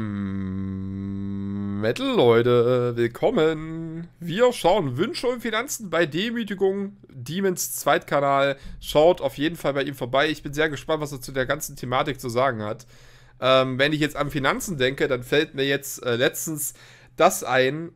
Mm, Metal, Leute, willkommen. Wir schauen Wünsche und Finanzen bei Demütigung. Demons Zweitkanal. Schaut auf jeden Fall bei ihm vorbei. Ich bin sehr gespannt, was er zu der ganzen Thematik zu sagen hat. Ähm, wenn ich jetzt an Finanzen denke, dann fällt mir jetzt äh, letztens das ein,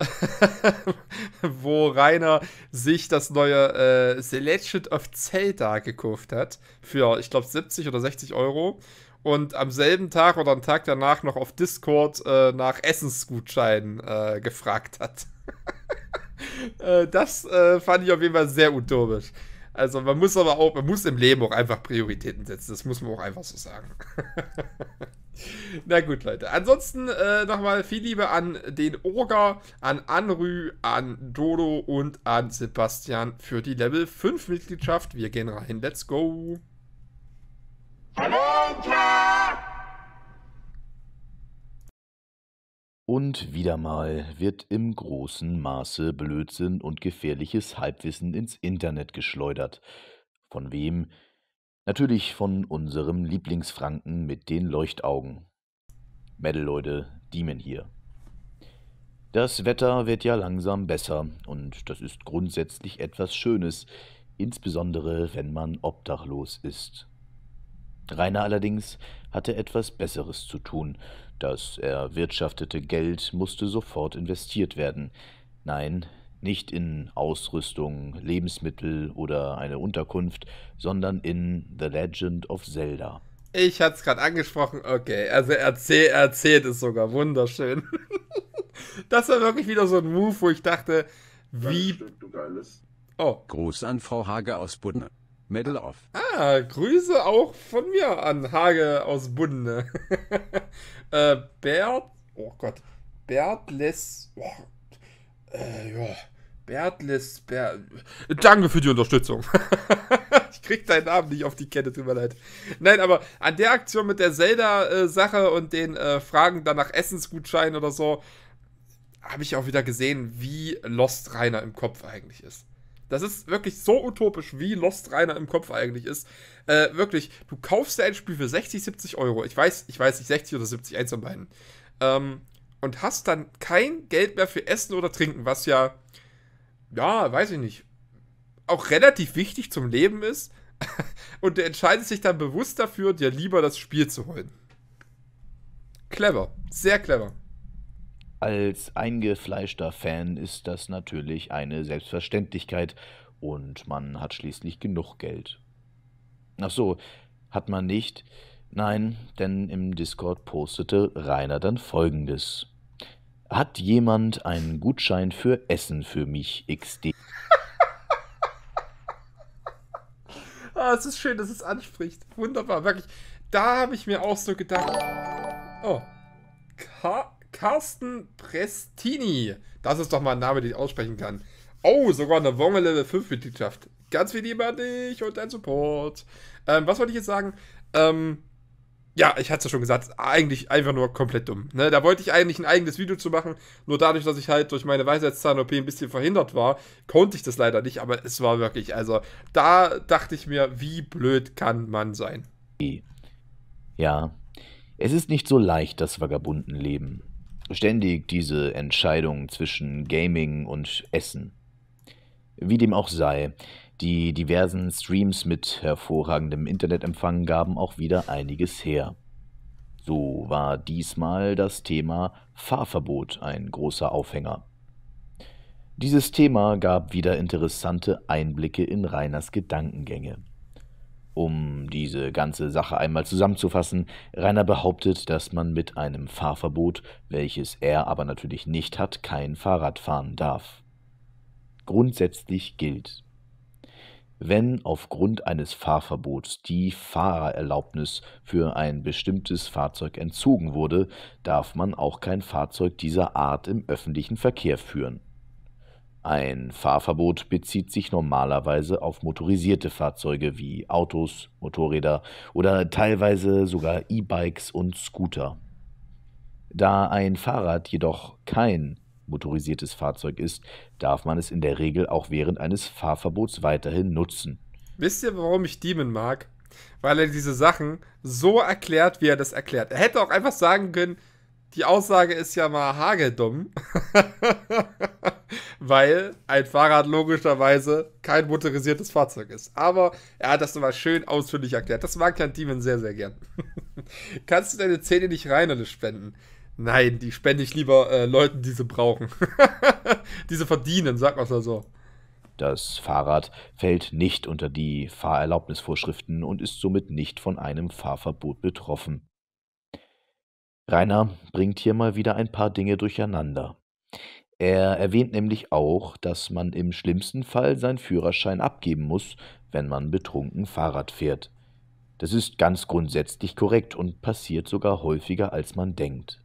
wo Rainer sich das neue äh, The Legend of Zelda gekauft hat. Für, ich glaube, 70 oder 60 Euro und am selben Tag oder am Tag danach noch auf Discord äh, nach Essensgutscheinen äh, gefragt hat. äh, das äh, fand ich auf jeden Fall sehr utopisch. Also man muss aber auch, man muss im Leben auch einfach Prioritäten setzen. Das muss man auch einfach so sagen. Na gut, Leute. Ansonsten äh, nochmal viel Liebe an den Orga, an Anrü, an Dodo und an Sebastian für die Level 5 Mitgliedschaft. Wir gehen rein. Let's go. Und wieder mal wird im großen Maße Blödsinn und gefährliches Halbwissen ins Internet geschleudert. Von wem? Natürlich von unserem Lieblingsfranken mit den Leuchtaugen. Metal-Leute, Demon hier. Das Wetter wird ja langsam besser und das ist grundsätzlich etwas Schönes, insbesondere wenn man obdachlos ist. Rainer allerdings hatte etwas Besseres zu tun. Das erwirtschaftete Geld musste sofort investiert werden. Nein, nicht in Ausrüstung, Lebensmittel oder eine Unterkunft, sondern in The Legend of Zelda. Ich hatte es gerade angesprochen, okay. Also er, erzähl, er erzählt es sogar, wunderschön. das war wirklich wieder so ein Move, wo ich dachte, wie... Oh. Gruß an Frau Hage aus Budne. Medal of. Ah, Grüße auch von mir an Hage aus Bunde. äh, Bert, oh Gott, Bertles, oh, äh, ja, Bertles, Bert, danke für die Unterstützung. ich krieg deinen Namen nicht auf die Kette, tut mir leid. Nein, aber an der Aktion mit der Zelda-Sache und den äh, Fragen dann nach Essensgutscheinen oder so, habe ich auch wieder gesehen, wie lost Rainer im Kopf eigentlich ist. Das ist wirklich so utopisch, wie Lost Rainer im Kopf eigentlich ist. Äh, wirklich, du kaufst dir ein Spiel für 60, 70 Euro. Ich weiß, ich weiß nicht, 60 oder 70, eins von beiden. Ähm, und hast dann kein Geld mehr für Essen oder Trinken, was ja, ja, weiß ich nicht, auch relativ wichtig zum Leben ist. und du entscheidest dich dann bewusst dafür, dir lieber das Spiel zu holen. Clever, sehr clever. Als eingefleischter Fan ist das natürlich eine Selbstverständlichkeit und man hat schließlich genug Geld. Ach so, hat man nicht? Nein, denn im Discord postete Rainer dann folgendes. Hat jemand einen Gutschein für Essen für mich XD? ah, es ist schön, dass es anspricht. Wunderbar, wirklich. Da habe ich mir auch so gedacht. Oh. K Carsten Prestini. Das ist doch mal ein Name, den ich aussprechen kann. Oh, sogar eine Wonge Level 5 Mitgliedschaft. Ganz viel Liebe an dich und dein Support. Ähm, was wollte ich jetzt sagen? Ähm, ja, ich hatte es ja schon gesagt, eigentlich einfach nur komplett dumm. Ne? Da wollte ich eigentlich ein eigenes Video zu machen, nur dadurch, dass ich halt durch meine Weisheitszahn-OP ein bisschen verhindert war, konnte ich das leider nicht, aber es war wirklich, also da dachte ich mir, wie blöd kann man sein? Ja, es ist nicht so leicht, das Vagabundenleben ständig diese Entscheidung zwischen Gaming und Essen. Wie dem auch sei, die diversen Streams mit hervorragendem Internetempfang gaben auch wieder einiges her. So war diesmal das Thema Fahrverbot ein großer Aufhänger. Dieses Thema gab wieder interessante Einblicke in Reiners Gedankengänge. Um diese ganze Sache einmal zusammenzufassen, Rainer behauptet, dass man mit einem Fahrverbot, welches er aber natürlich nicht hat, kein Fahrrad fahren darf. Grundsätzlich gilt, wenn aufgrund eines Fahrverbots die Fahrerlaubnis für ein bestimmtes Fahrzeug entzogen wurde, darf man auch kein Fahrzeug dieser Art im öffentlichen Verkehr führen ein Fahrverbot bezieht sich normalerweise auf motorisierte Fahrzeuge wie Autos, Motorräder oder teilweise sogar E-Bikes und Scooter. Da ein Fahrrad jedoch kein motorisiertes Fahrzeug ist, darf man es in der Regel auch während eines Fahrverbots weiterhin nutzen. Wisst ihr, warum ich Demon mag? Weil er diese Sachen so erklärt, wie er das erklärt. Er hätte auch einfach sagen können, die Aussage ist ja mal hageldumm, weil ein Fahrrad logischerweise kein motorisiertes Fahrzeug ist. Aber er hat das nochmal schön ausführlich erklärt. Das mag Jan Demon sehr, sehr gern. Kannst du deine Zähne nicht rein spenden? Nein, die spende ich lieber äh, Leuten, die sie brauchen. diese verdienen, sag mal so. Das Fahrrad fällt nicht unter die Fahrerlaubnisvorschriften und ist somit nicht von einem Fahrverbot betroffen. Rainer bringt hier mal wieder ein paar Dinge durcheinander. Er erwähnt nämlich auch, dass man im schlimmsten Fall seinen Führerschein abgeben muss, wenn man betrunken Fahrrad fährt. Das ist ganz grundsätzlich korrekt und passiert sogar häufiger, als man denkt.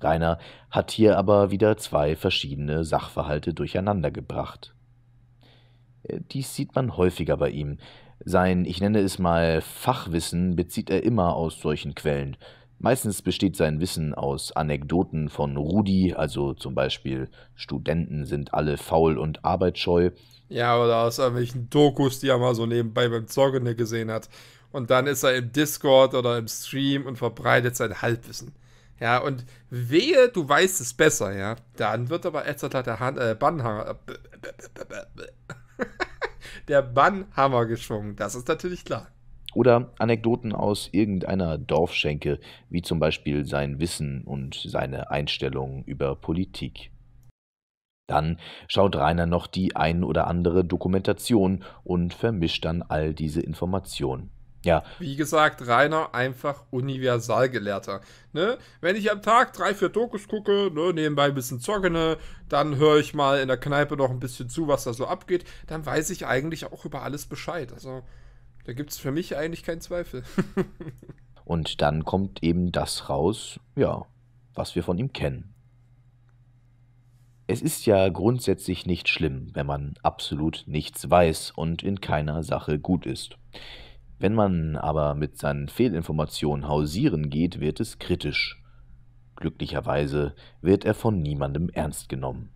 Rainer hat hier aber wieder zwei verschiedene Sachverhalte durcheinandergebracht. Äh, dies sieht man häufiger bei ihm. Sein, ich nenne es mal Fachwissen, bezieht er immer aus solchen Quellen. Meistens besteht sein Wissen aus Anekdoten von Rudi, also zum Beispiel Studenten sind alle faul und arbeitsscheu. Ja, oder aus irgendwelchen Dokus, die er mal so nebenbei beim Zocken gesehen hat. Und dann ist er im Discord oder im Stream und verbreitet sein Halbwissen. Ja, und wehe, du weißt es besser, ja. Dann wird aber Edzard der Hand, äh, Bannhammer, äh, der Bannhammer geschwungen. Das ist natürlich klar. Oder Anekdoten aus irgendeiner Dorfschenke, wie zum Beispiel sein Wissen und seine Einstellung über Politik. Dann schaut Rainer noch die ein oder andere Dokumentation und vermischt dann all diese Informationen. Ja. Wie gesagt, Rainer einfach Universalgelehrter. Ne? Wenn ich am Tag drei, vier Dokus gucke, ne, nebenbei ein bisschen zocke, ne, dann höre ich mal in der Kneipe noch ein bisschen zu, was da so abgeht, dann weiß ich eigentlich auch über alles Bescheid. Also da gibt es für mich eigentlich keinen Zweifel. Und dann kommt eben das raus, ja, was wir von ihm kennen. Es ist ja grundsätzlich nicht schlimm, wenn man absolut nichts weiß und in keiner Sache gut ist. Wenn man aber mit seinen Fehlinformationen hausieren geht, wird es kritisch. Glücklicherweise wird er von niemandem ernst genommen.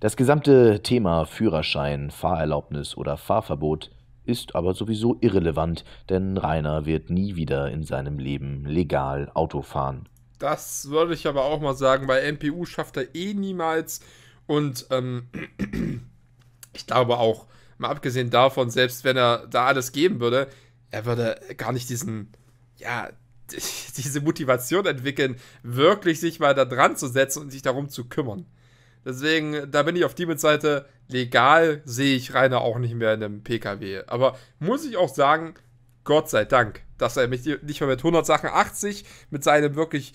Das gesamte Thema Führerschein, Fahrerlaubnis oder Fahrverbot ist aber sowieso irrelevant, denn Rainer wird nie wieder in seinem Leben legal Auto fahren. Das würde ich aber auch mal sagen, weil MPU schafft er eh niemals und ähm, ich glaube auch, mal abgesehen davon, selbst wenn er da alles geben würde, er würde gar nicht diesen, ja, diese Motivation entwickeln, wirklich sich mal da dran zu setzen und sich darum zu kümmern. Deswegen, da bin ich auf die Seite. Legal sehe ich Rainer auch nicht mehr in einem PKW. Aber muss ich auch sagen, Gott sei Dank, dass er mich nicht mehr mit 100 Sachen 80 mit seinem wirklich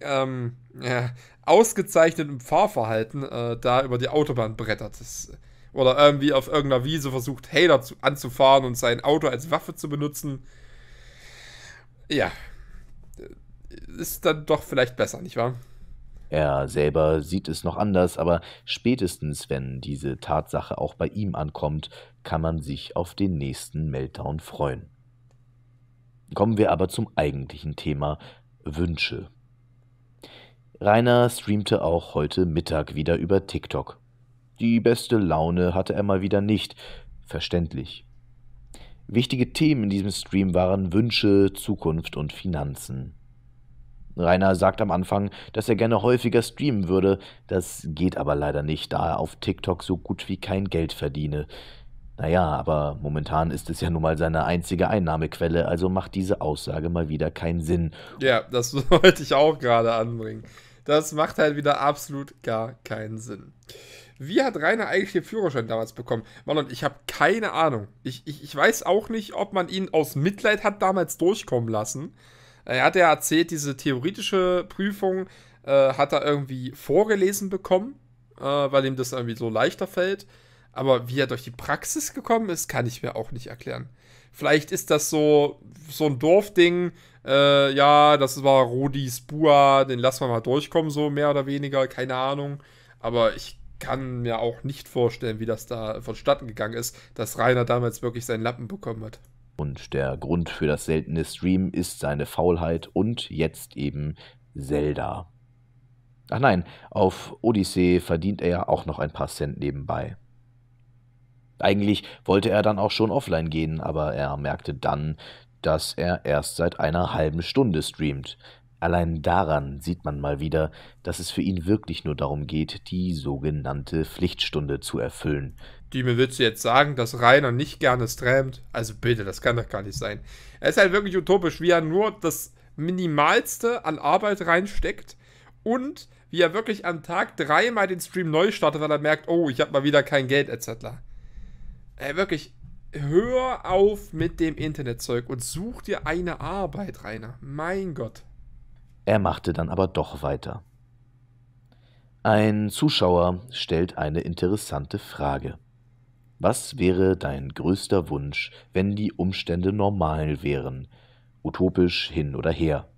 ähm, ja, ausgezeichneten Fahrverhalten äh, da über die Autobahn brettert. Das, oder irgendwie auf irgendeiner Wiese versucht, Hater zu, anzufahren und sein Auto als Waffe zu benutzen. Ja. Ist dann doch vielleicht besser, nicht wahr? Er selber sieht es noch anders, aber spätestens, wenn diese Tatsache auch bei ihm ankommt, kann man sich auf den nächsten Meltdown freuen. Kommen wir aber zum eigentlichen Thema Wünsche. Rainer streamte auch heute Mittag wieder über TikTok. Die beste Laune hatte er mal wieder nicht. Verständlich. Wichtige Themen in diesem Stream waren Wünsche, Zukunft und Finanzen. Rainer sagt am Anfang, dass er gerne häufiger streamen würde, das geht aber leider nicht, da er auf TikTok so gut wie kein Geld verdiene. Naja, aber momentan ist es ja nun mal seine einzige Einnahmequelle, also macht diese Aussage mal wieder keinen Sinn. Ja, das wollte ich auch gerade anbringen. Das macht halt wieder absolut gar keinen Sinn. Wie hat Rainer eigentlich den Führerschein damals bekommen? Marlon, ich habe keine Ahnung. Ich, ich, ich weiß auch nicht, ob man ihn aus Mitleid hat damals durchkommen lassen. Er hat ja erzählt, diese theoretische Prüfung äh, hat er irgendwie vorgelesen bekommen, äh, weil ihm das irgendwie so leichter fällt. Aber wie er durch die Praxis gekommen ist, kann ich mir auch nicht erklären. Vielleicht ist das so, so ein Dorfding. Äh, ja, das war Rodis Bua, den lassen wir mal durchkommen, so mehr oder weniger, keine Ahnung. Aber ich kann mir auch nicht vorstellen, wie das da vonstatten gegangen ist, dass Rainer damals wirklich seinen Lappen bekommen hat. Und der Grund für das seltene Stream ist seine Faulheit und jetzt eben Zelda. Ach nein, auf Odyssey verdient er ja auch noch ein paar Cent nebenbei. Eigentlich wollte er dann auch schon offline gehen, aber er merkte dann, dass er erst seit einer halben Stunde streamt. Allein daran sieht man mal wieder, dass es für ihn wirklich nur darum geht, die sogenannte Pflichtstunde zu erfüllen. Die mir willst du jetzt sagen, dass Rainer nicht gerne strämt? Also bitte, das kann doch gar nicht sein. Er ist halt wirklich utopisch, wie er nur das Minimalste an Arbeit reinsteckt und wie er wirklich am Tag dreimal den Stream neu startet, weil er merkt, oh, ich habe mal wieder kein Geld etc. Ey, wirklich, hör auf mit dem Internetzeug und such dir eine Arbeit, Rainer. Mein Gott. Er machte dann aber doch weiter. Ein Zuschauer stellt eine interessante Frage. Was wäre dein größter Wunsch, wenn die Umstände normal wären? Utopisch hin oder her.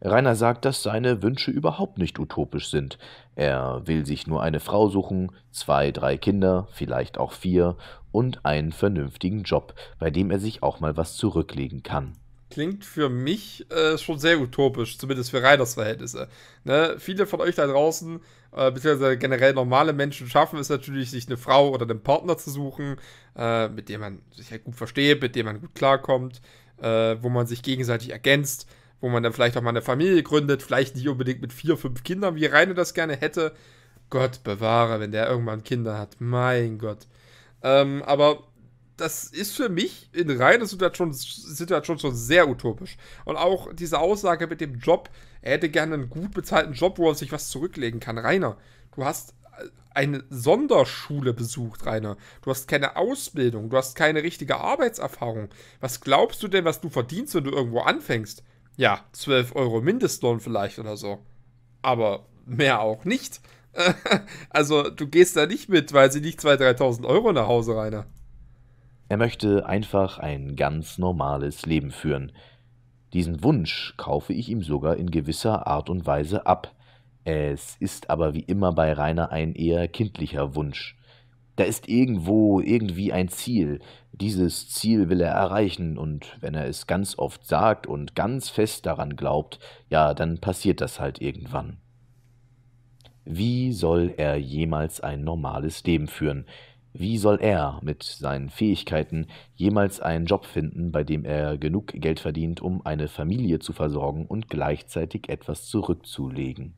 Rainer sagt, dass seine Wünsche überhaupt nicht utopisch sind. Er will sich nur eine Frau suchen, zwei, drei Kinder, vielleicht auch vier und einen vernünftigen Job, bei dem er sich auch mal was zurücklegen kann klingt für mich äh, schon sehr utopisch, zumindest für Reiners Verhältnisse. Ne? Viele von euch da draußen, äh, beziehungsweise generell normale Menschen, schaffen es natürlich, sich eine Frau oder einen Partner zu suchen, äh, mit dem man sich halt gut versteht, mit dem man gut klarkommt, äh, wo man sich gegenseitig ergänzt, wo man dann vielleicht auch mal eine Familie gründet, vielleicht nicht unbedingt mit vier, fünf Kindern, wie Rainer das gerne hätte. Gott bewahre, wenn der irgendwann Kinder hat. Mein Gott. Ähm, aber das ist für mich in reiner Situation, Situation schon sehr utopisch. Und auch diese Aussage mit dem Job, er hätte gerne einen gut bezahlten Job, wo er sich was zurücklegen kann. Rainer, du hast eine Sonderschule besucht, Rainer. Du hast keine Ausbildung, du hast keine richtige Arbeitserfahrung. Was glaubst du denn, was du verdienst, wenn du irgendwo anfängst? Ja, 12 Euro Mindestlohn vielleicht oder so. Aber mehr auch nicht. also, du gehst da nicht mit, weil sie nicht 2.000, 3.000 Euro nach Hause, Rainer. Er möchte einfach ein ganz normales Leben führen. Diesen Wunsch kaufe ich ihm sogar in gewisser Art und Weise ab. Es ist aber wie immer bei Rainer ein eher kindlicher Wunsch. Da ist irgendwo irgendwie ein Ziel. Dieses Ziel will er erreichen, und wenn er es ganz oft sagt und ganz fest daran glaubt, ja, dann passiert das halt irgendwann. Wie soll er jemals ein normales Leben führen? Wie soll er mit seinen Fähigkeiten jemals einen Job finden, bei dem er genug Geld verdient, um eine Familie zu versorgen und gleichzeitig etwas zurückzulegen?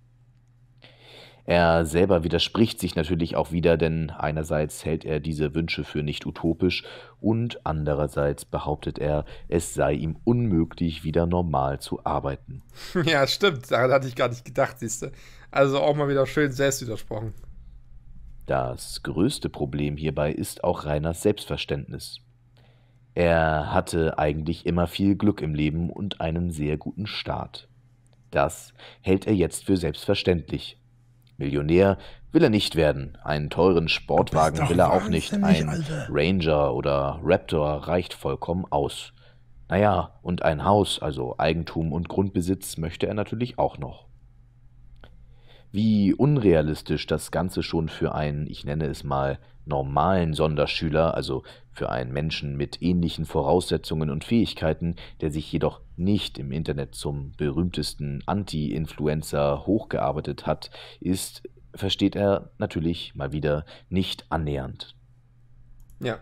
Er selber widerspricht sich natürlich auch wieder, denn einerseits hält er diese Wünsche für nicht utopisch und andererseits behauptet er, es sei ihm unmöglich, wieder normal zu arbeiten. Ja, stimmt, daran hatte ich gar nicht gedacht, siehste. Also auch mal wieder schön selbst widersprochen. Das größte Problem hierbei ist auch Rainers Selbstverständnis. Er hatte eigentlich immer viel Glück im Leben und einen sehr guten Start. Das hält er jetzt für selbstverständlich. Millionär will er nicht werden, einen teuren Sportwagen will er auch nicht, ein Alter. Ranger oder Raptor reicht vollkommen aus. Naja, und ein Haus, also Eigentum und Grundbesitz, möchte er natürlich auch noch. Wie unrealistisch das Ganze schon für einen, ich nenne es mal, normalen Sonderschüler, also für einen Menschen mit ähnlichen Voraussetzungen und Fähigkeiten, der sich jedoch nicht im Internet zum berühmtesten Anti-Influencer hochgearbeitet hat, ist, versteht er natürlich mal wieder nicht annähernd. Ja,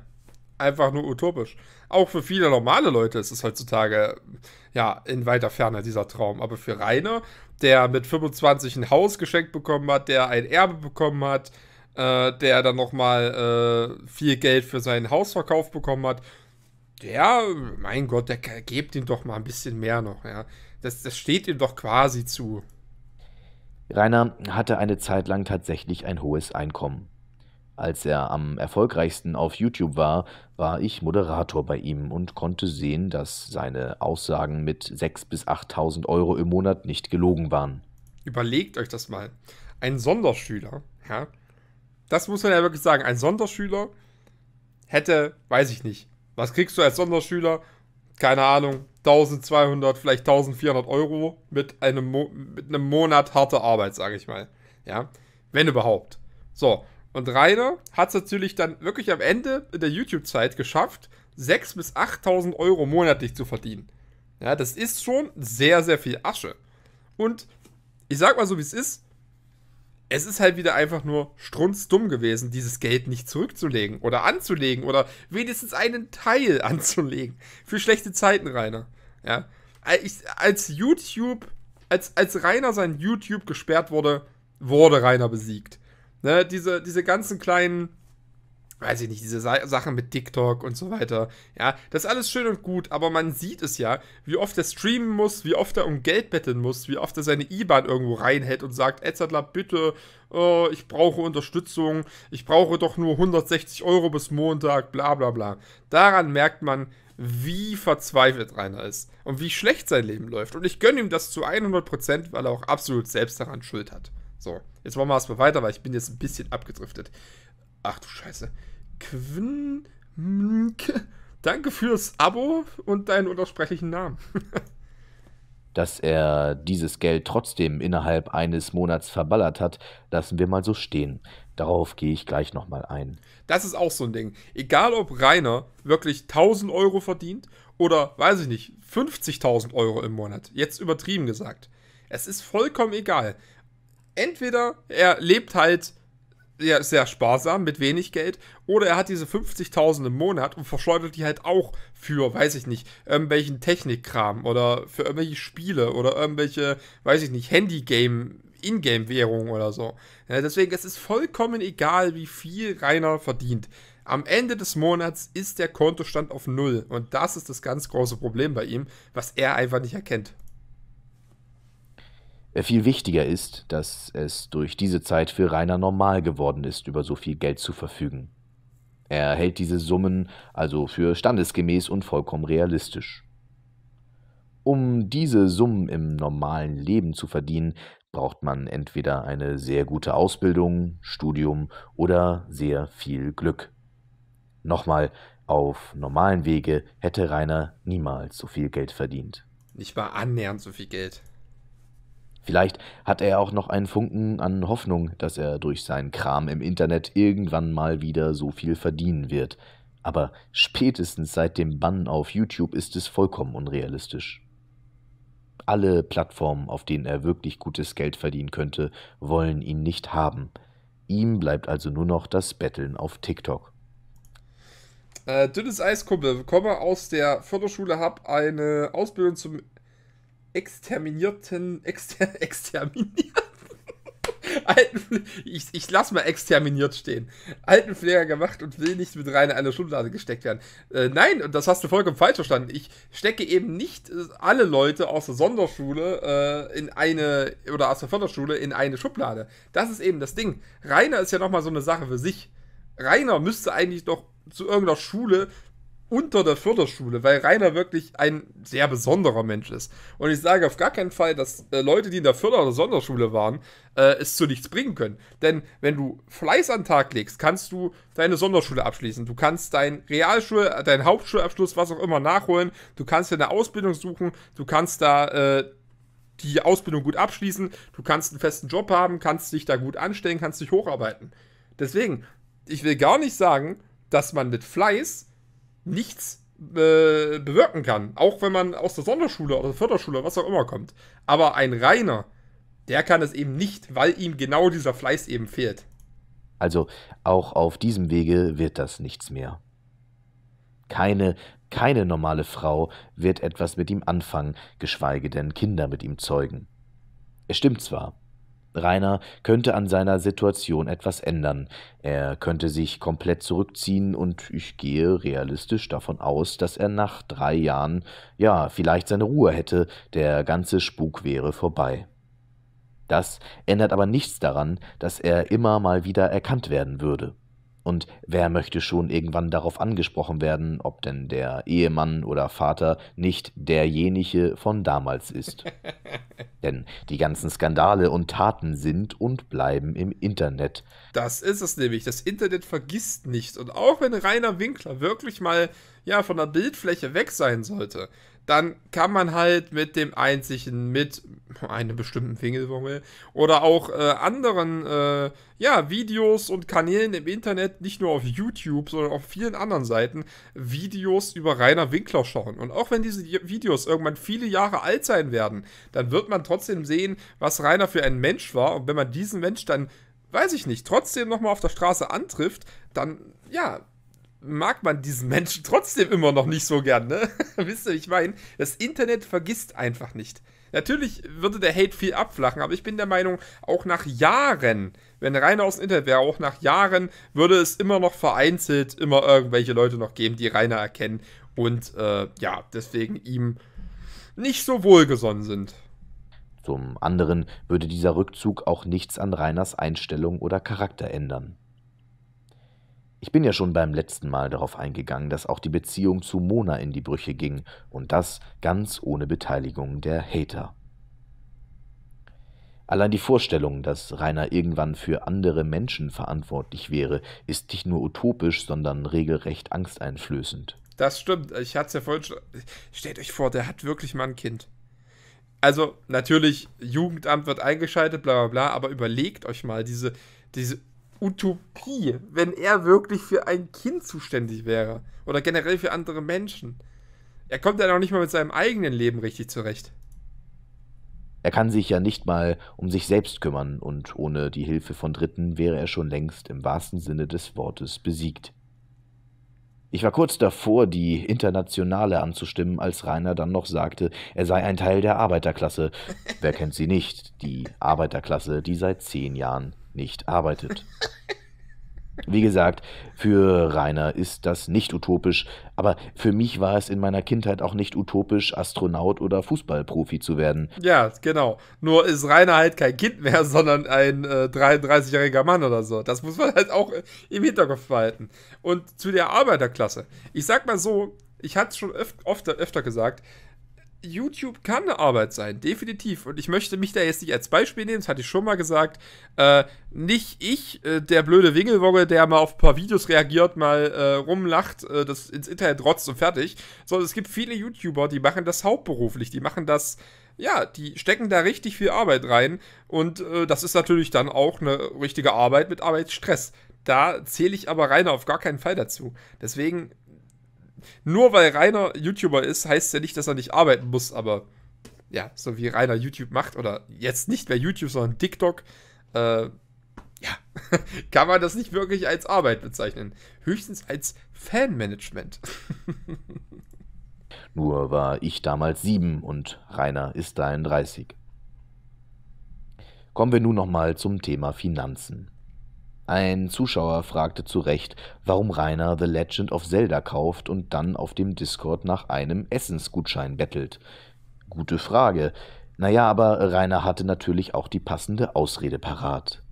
einfach nur utopisch. Auch für viele normale Leute ist es heutzutage ja in weiter Ferne dieser Traum. Aber für Rainer, der mit 25 ein Haus geschenkt bekommen hat, der ein Erbe bekommen hat, äh, der dann nochmal äh, viel Geld für seinen Hausverkauf bekommen hat, der, mein Gott, der gebt ihm doch mal ein bisschen mehr noch, ja. Das, das steht ihm doch quasi zu. Rainer hatte eine Zeit lang tatsächlich ein hohes Einkommen. Als er am erfolgreichsten auf YouTube war, war ich Moderator bei ihm und konnte sehen, dass seine Aussagen mit 6.000 bis 8.000 Euro im Monat nicht gelogen waren. Überlegt euch das mal. Ein Sonderschüler, ja, das muss man ja wirklich sagen, ein Sonderschüler hätte, weiß ich nicht, was kriegst du als Sonderschüler? Keine Ahnung, 1200, vielleicht 1400 Euro mit einem, Mo mit einem Monat harte Arbeit, sage ich mal. Ja, wenn überhaupt. So, und Rainer hat es natürlich dann wirklich am Ende in der YouTube-Zeit geschafft, 6.000 bis 8.000 Euro monatlich zu verdienen. Ja, das ist schon sehr, sehr viel Asche. Und ich sag mal so, wie es ist. Es ist halt wieder einfach nur strunzdumm gewesen, dieses Geld nicht zurückzulegen oder anzulegen oder wenigstens einen Teil anzulegen. Für schlechte Zeiten, Rainer. Ja. Ich, als YouTube als, als Rainer sein YouTube gesperrt wurde, wurde Rainer besiegt. Ne, diese, diese ganzen kleinen weiß ich nicht, diese Sa Sachen mit TikTok und so weiter. Ja, das ist alles schön und gut, aber man sieht es ja, wie oft er streamen muss, wie oft er um Geld betteln muss, wie oft er seine IBAN irgendwo reinhält und sagt, Edzardler, bitte, oh, ich brauche Unterstützung, ich brauche doch nur 160 Euro bis Montag, bla bla bla. Daran merkt man, wie verzweifelt Rainer ist und wie schlecht sein Leben läuft. Und ich gönne ihm das zu 100%, weil er auch absolut selbst daran Schuld hat. So, jetzt wollen wir erstmal weiter, weil ich bin jetzt ein bisschen abgedriftet. Ach du Scheiße. Quinn. Danke fürs Abo und deinen unaussprechlichen Namen. Dass er dieses Geld trotzdem innerhalb eines Monats verballert hat, lassen wir mal so stehen. Darauf gehe ich gleich nochmal ein. Das ist auch so ein Ding. Egal ob Rainer wirklich 1000 Euro verdient oder, weiß ich nicht, 50.000 Euro im Monat. Jetzt übertrieben gesagt. Es ist vollkommen egal. Entweder er lebt halt ja, sehr sparsam mit wenig Geld oder er hat diese 50.000 im Monat und verschleudert die halt auch für, weiß ich nicht, irgendwelchen Technikkram oder für irgendwelche Spiele oder irgendwelche, weiß ich nicht, Handygame, Ingame-Währung oder so. Ja, deswegen, es ist vollkommen egal, wie viel Rainer verdient. Am Ende des Monats ist der Kontostand auf Null und das ist das ganz große Problem bei ihm, was er einfach nicht erkennt. Viel wichtiger ist, dass es durch diese Zeit für Rainer normal geworden ist, über so viel Geld zu verfügen. Er hält diese Summen also für standesgemäß und vollkommen realistisch. Um diese Summen im normalen Leben zu verdienen, braucht man entweder eine sehr gute Ausbildung, Studium oder sehr viel Glück. Nochmal, auf normalen Wege hätte Rainer niemals so viel Geld verdient. Nicht mal annähernd so viel Geld. Vielleicht hat er auch noch einen Funken an Hoffnung, dass er durch seinen Kram im Internet irgendwann mal wieder so viel verdienen wird. Aber spätestens seit dem Bann auf YouTube ist es vollkommen unrealistisch. Alle Plattformen, auf denen er wirklich gutes Geld verdienen könnte, wollen ihn nicht haben. Ihm bleibt also nur noch das Betteln auf TikTok. Äh, dünnes Eiskumpel, komme aus der Förderschule, habe eine Ausbildung zum exterminierten, exter, exterminierten, ich, ich lass mal exterminiert stehen, Altenpfleger gemacht und will nicht mit rein in eine Schublade gesteckt werden. Äh, nein, und das hast du vollkommen falsch verstanden. Ich stecke eben nicht äh, alle Leute aus der Sonderschule äh, in eine, oder aus der Förderschule in eine Schublade. Das ist eben das Ding. Rainer ist ja nochmal so eine Sache für sich. Rainer müsste eigentlich doch zu irgendeiner Schule unter der Förderschule, weil Rainer wirklich ein sehr besonderer Mensch ist. Und ich sage auf gar keinen Fall, dass äh, Leute, die in der Förder- oder Sonderschule waren, äh, es zu nichts bringen können. Denn wenn du Fleiß an den Tag legst, kannst du deine Sonderschule abschließen. Du kannst dein Realschul-, deinen Hauptschulabschluss, was auch immer, nachholen. Du kannst dir eine Ausbildung suchen. Du kannst da äh, die Ausbildung gut abschließen. Du kannst einen festen Job haben, kannst dich da gut anstellen, kannst dich hocharbeiten. Deswegen, ich will gar nicht sagen, dass man mit Fleiß nichts äh, bewirken kann. Auch wenn man aus der Sonderschule oder der Förderschule, was auch immer kommt. Aber ein Reiner, der kann es eben nicht, weil ihm genau dieser Fleiß eben fehlt. Also auch auf diesem Wege wird das nichts mehr. Keine, keine normale Frau wird etwas mit ihm anfangen, geschweige denn Kinder mit ihm zeugen. Es stimmt zwar, Rainer könnte an seiner Situation etwas ändern. Er könnte sich komplett zurückziehen und ich gehe realistisch davon aus, dass er nach drei Jahren ja vielleicht seine Ruhe hätte, der ganze Spuk wäre vorbei. Das ändert aber nichts daran, dass er immer mal wieder erkannt werden würde. Und wer möchte schon irgendwann darauf angesprochen werden, ob denn der Ehemann oder Vater nicht derjenige von damals ist? denn die ganzen Skandale und Taten sind und bleiben im Internet. Das ist es nämlich. Das Internet vergisst nicht. Und auch wenn Rainer Winkler wirklich mal ja, von der Bildfläche weg sein sollte, dann kann man halt mit dem einzigen, mit einem bestimmten Fingelwummel oder auch äh, anderen äh, ja, Videos und Kanälen im Internet, nicht nur auf YouTube, sondern auf vielen anderen Seiten, Videos über Rainer Winkler schauen. Und auch wenn diese Videos irgendwann viele Jahre alt sein werden, dann wird man trotzdem sehen, was Rainer für ein Mensch war. Und wenn man diesen Mensch dann, weiß ich nicht, trotzdem nochmal auf der Straße antrifft, dann, ja, mag man diesen Menschen trotzdem immer noch nicht so gern, ne? Wisst ihr, ich meine, das Internet vergisst einfach nicht. Natürlich würde der Hate viel abflachen, aber ich bin der Meinung, auch nach Jahren, wenn Rainer aus dem Internet wäre, auch nach Jahren würde es immer noch vereinzelt immer irgendwelche Leute noch geben, die Rainer erkennen und äh, ja, deswegen ihm nicht so wohlgesonnen sind. Zum anderen würde dieser Rückzug auch nichts an Rainers Einstellung oder Charakter ändern. Ich bin ja schon beim letzten Mal darauf eingegangen, dass auch die Beziehung zu Mona in die Brüche ging, und das ganz ohne Beteiligung der Hater. Allein die Vorstellung, dass Rainer irgendwann für andere Menschen verantwortlich wäre, ist nicht nur utopisch, sondern regelrecht angsteinflößend. Das stimmt. Ich hatte es ja schon. Stellt euch vor, der hat wirklich mal ein Kind. Also, natürlich, Jugendamt wird eingeschaltet, bla bla bla, aber überlegt euch mal diese, diese Utopie, wenn er wirklich für ein Kind zuständig wäre. Oder generell für andere Menschen. Er kommt ja noch nicht mal mit seinem eigenen Leben richtig zurecht. Er kann sich ja nicht mal um sich selbst kümmern, und ohne die Hilfe von Dritten wäre er schon längst im wahrsten Sinne des Wortes besiegt. Ich war kurz davor, die Internationale anzustimmen, als Rainer dann noch sagte, er sei ein Teil der Arbeiterklasse. Wer kennt sie nicht? Die Arbeiterklasse, die seit zehn Jahren nicht arbeitet. Wie gesagt, für Rainer ist das nicht utopisch, aber für mich war es in meiner Kindheit auch nicht utopisch, Astronaut oder Fußballprofi zu werden. Ja, genau. Nur ist Rainer halt kein Kind mehr, sondern ein äh, 33-jähriger Mann oder so. Das muss man halt auch im Hinterkopf behalten. Und zu der Arbeiterklasse. Ich sag mal so, ich hatte es schon öf oft, öfter gesagt, YouTube kann eine Arbeit sein, definitiv. Und ich möchte mich da jetzt nicht als Beispiel nehmen, das hatte ich schon mal gesagt. Äh, nicht ich, äh, der blöde Wingelwogge, der mal auf ein paar Videos reagiert, mal äh, rumlacht, äh, das ins Internet rotzt und fertig. Sondern es gibt viele YouTuber, die machen das hauptberuflich, die machen das, ja, die stecken da richtig viel Arbeit rein. Und äh, das ist natürlich dann auch eine richtige Arbeit mit Arbeitsstress. Da zähle ich aber rein auf gar keinen Fall dazu. Deswegen nur weil Rainer YouTuber ist, heißt ja nicht, dass er nicht arbeiten muss, aber ja, so wie Rainer YouTube macht, oder jetzt nicht mehr YouTube, sondern TikTok, äh, ja, kann man das nicht wirklich als Arbeit bezeichnen. Höchstens als Fanmanagement. Nur war ich damals sieben und Rainer ist 33. Kommen wir nun nochmal zum Thema Finanzen. Ein Zuschauer fragte zu Recht, warum Rainer The Legend of Zelda kauft und dann auf dem Discord nach einem Essensgutschein bettelt. Gute Frage. Naja, aber Rainer hatte natürlich auch die passende Ausrede parat.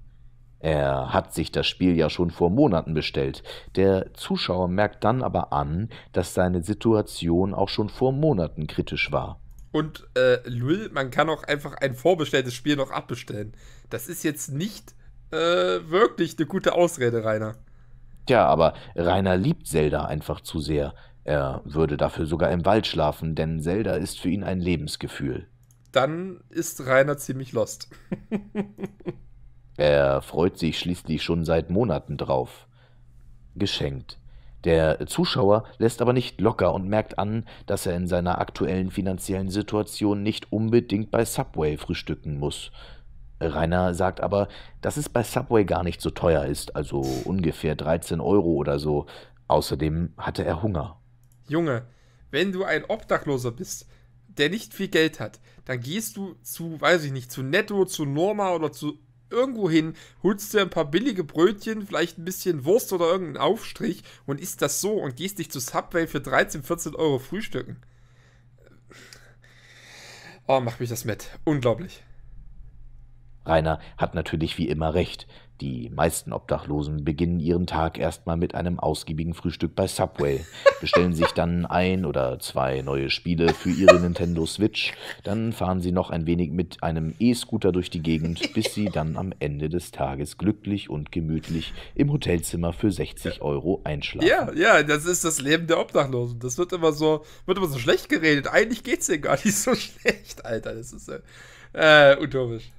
Er hat sich das Spiel ja schon vor Monaten bestellt. Der Zuschauer merkt dann aber an, dass seine Situation auch schon vor Monaten kritisch war. Und äh, Lul, man kann auch einfach ein vorbestelltes Spiel noch abbestellen. Das ist jetzt nicht äh, wirklich eine gute Ausrede, Rainer. Tja, aber Rainer liebt Zelda einfach zu sehr. Er würde dafür sogar im Wald schlafen, denn Zelda ist für ihn ein Lebensgefühl. Dann ist Rainer ziemlich lost. er freut sich schließlich schon seit Monaten drauf. Geschenkt. Der Zuschauer lässt aber nicht locker und merkt an, dass er in seiner aktuellen finanziellen Situation nicht unbedingt bei Subway frühstücken muss. Rainer sagt aber, dass es bei Subway gar nicht so teuer ist, also ungefähr 13 Euro oder so. Außerdem hatte er Hunger. Junge, wenn du ein Obdachloser bist, der nicht viel Geld hat, dann gehst du zu, weiß ich nicht, zu Netto, zu Norma oder zu irgendwo hin, holst dir ein paar billige Brötchen, vielleicht ein bisschen Wurst oder irgendeinen Aufstrich und isst das so und gehst dich zu Subway für 13, 14 Euro frühstücken. Oh, mach mich das mit. Unglaublich. Rainer hat natürlich wie immer recht. Die meisten Obdachlosen beginnen ihren Tag erstmal mit einem ausgiebigen Frühstück bei Subway, bestellen sich dann ein oder zwei neue Spiele für ihre Nintendo Switch, dann fahren sie noch ein wenig mit einem E-Scooter durch die Gegend, bis sie dann am Ende des Tages glücklich und gemütlich im Hotelzimmer für 60 Euro einschlafen. Ja, ja, das ist das Leben der Obdachlosen. Das wird immer so, wird immer so schlecht geredet. Eigentlich geht's denen gar nicht so schlecht, Alter. Das ist äh, utopisch.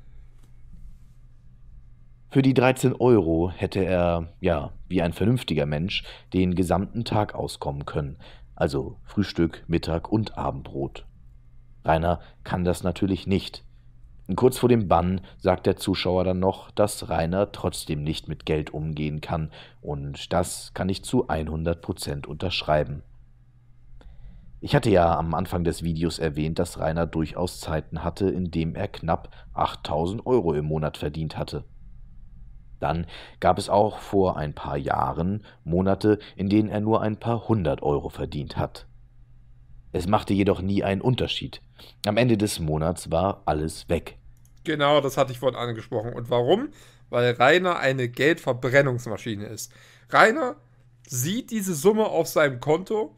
Für die 13 Euro hätte er, ja, wie ein vernünftiger Mensch, den gesamten Tag auskommen können, also Frühstück, Mittag und Abendbrot. Rainer kann das natürlich nicht. Kurz vor dem Bann sagt der Zuschauer dann noch, dass Rainer trotzdem nicht mit Geld umgehen kann, und das kann ich zu 100 Prozent unterschreiben. Ich hatte ja am Anfang des Videos erwähnt, dass Rainer durchaus Zeiten hatte, in denen er knapp 8000 Euro im Monat verdient hatte. Dann gab es auch vor ein paar Jahren Monate, in denen er nur ein paar hundert Euro verdient hat. Es machte jedoch nie einen Unterschied. Am Ende des Monats war alles weg. Genau, das hatte ich vorhin angesprochen. Und warum? Weil Rainer eine Geldverbrennungsmaschine ist. Rainer sieht diese Summe auf seinem Konto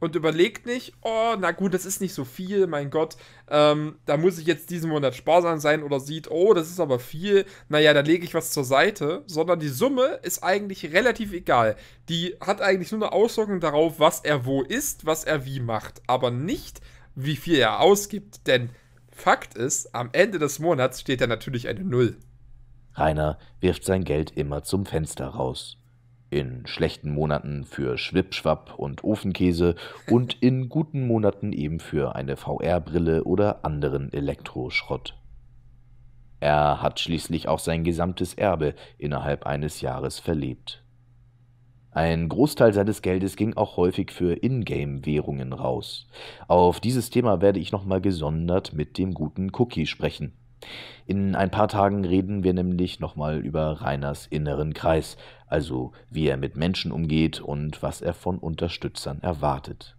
und überlegt nicht, oh, na gut, das ist nicht so viel, mein Gott, ähm, da muss ich jetzt diesen Monat sparsam sein oder sieht, oh, das ist aber viel, naja, da lege ich was zur Seite, sondern die Summe ist eigentlich relativ egal. Die hat eigentlich nur eine Auswirkung darauf, was er wo ist, was er wie macht, aber nicht, wie viel er ausgibt, denn Fakt ist, am Ende des Monats steht da natürlich eine Null. Rainer wirft sein Geld immer zum Fenster raus in schlechten Monaten für Schwippschwapp und Ofenkäse und in guten Monaten eben für eine VR-Brille oder anderen Elektroschrott. Er hat schließlich auch sein gesamtes Erbe innerhalb eines Jahres verlebt. Ein Großteil seines Geldes ging auch häufig für Ingame-Währungen raus. Auf dieses Thema werde ich nochmal gesondert mit dem guten Cookie sprechen. In ein paar Tagen reden wir nämlich nochmal über Reiners inneren Kreis, also wie er mit Menschen umgeht und was er von Unterstützern erwartet.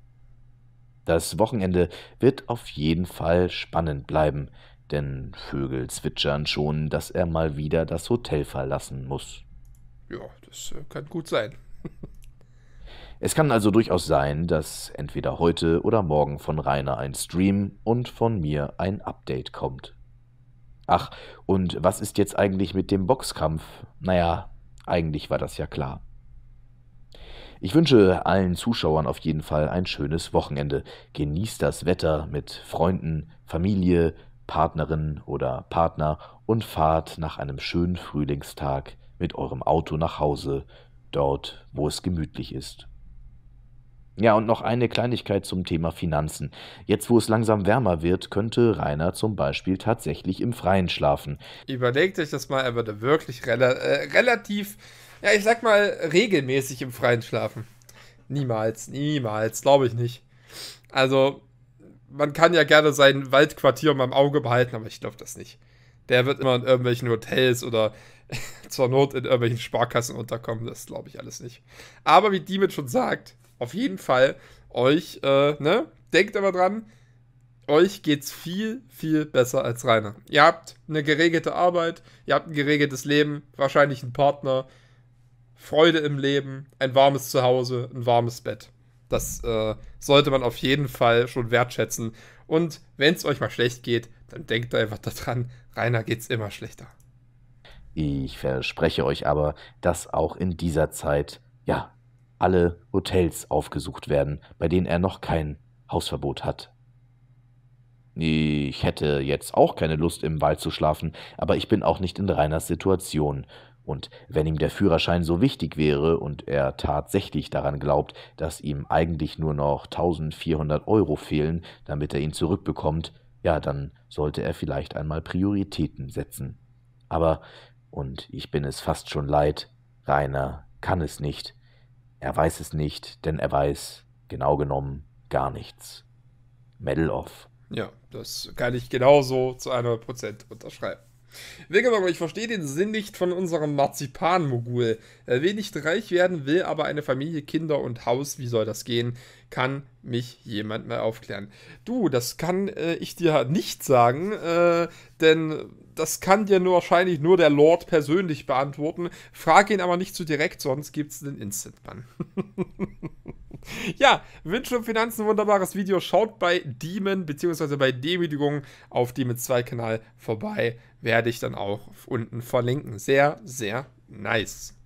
Das Wochenende wird auf jeden Fall spannend bleiben, denn Vögel zwitschern schon, dass er mal wieder das Hotel verlassen muss. Ja, das äh, kann gut sein. es kann also durchaus sein, dass entweder heute oder morgen von Rainer ein Stream und von mir ein Update kommt. Ach, und was ist jetzt eigentlich mit dem Boxkampf? Naja, eigentlich war das ja klar. Ich wünsche allen Zuschauern auf jeden Fall ein schönes Wochenende. Genießt das Wetter mit Freunden, Familie, Partnerin oder Partner und fahrt nach einem schönen Frühlingstag mit eurem Auto nach Hause, dort, wo es gemütlich ist. Ja, und noch eine Kleinigkeit zum Thema Finanzen. Jetzt, wo es langsam wärmer wird, könnte Rainer zum Beispiel tatsächlich im Freien schlafen. Überlegt euch das mal, er würde wirklich rela äh, relativ, ja, ich sag mal, regelmäßig im Freien schlafen. Niemals, niemals, glaube ich nicht. Also, man kann ja gerne sein Waldquartier mal im Auge behalten, aber ich glaube das nicht. Der wird immer in irgendwelchen Hotels oder zur Not in irgendwelchen Sparkassen unterkommen. Das glaube ich alles nicht. Aber wie Demon schon sagt, auf jeden Fall euch, äh, ne? Denkt aber dran, euch geht's viel, viel besser als Rainer. Ihr habt eine geregelte Arbeit, ihr habt ein geregeltes Leben, wahrscheinlich einen Partner, Freude im Leben, ein warmes Zuhause, ein warmes Bett. Das äh, sollte man auf jeden Fall schon wertschätzen. Und wenn es euch mal schlecht geht, dann denkt einfach daran, Rainer geht's immer schlechter. Ich verspreche euch aber, dass auch in dieser Zeit, ja, alle Hotels aufgesucht werden, bei denen er noch kein Hausverbot hat. Ich hätte jetzt auch keine Lust, im Wald zu schlafen, aber ich bin auch nicht in Reiners Situation. Und wenn ihm der Führerschein so wichtig wäre und er tatsächlich daran glaubt, dass ihm eigentlich nur noch 1400 Euro fehlen, damit er ihn zurückbekommt, ja, dann sollte er vielleicht einmal Prioritäten setzen. Aber, und ich bin es fast schon leid, Rainer kann es nicht. Er weiß es nicht, denn er weiß, genau genommen, gar nichts. Medal off. Ja, das kann ich genauso zu 100% unterschreiben. Wegener, ich verstehe den Sinn nicht von unserem Marzipan-Mogul. Er will nicht reich werden, will aber eine Familie, Kinder und Haus. Wie soll das gehen? Kann mich jemand mal aufklären? Du, das kann äh, ich dir nicht sagen, äh, denn das kann dir nur wahrscheinlich nur der Lord persönlich beantworten. Frag ihn aber nicht zu direkt, sonst gibt es einen Instant-Bann. ja, Wünsche und Finanzen, wunderbares Video. Schaut bei Demon bzw. bei Demütigung auf Demon 2 Kanal vorbei. Werde ich dann auch unten verlinken. Sehr, sehr nice.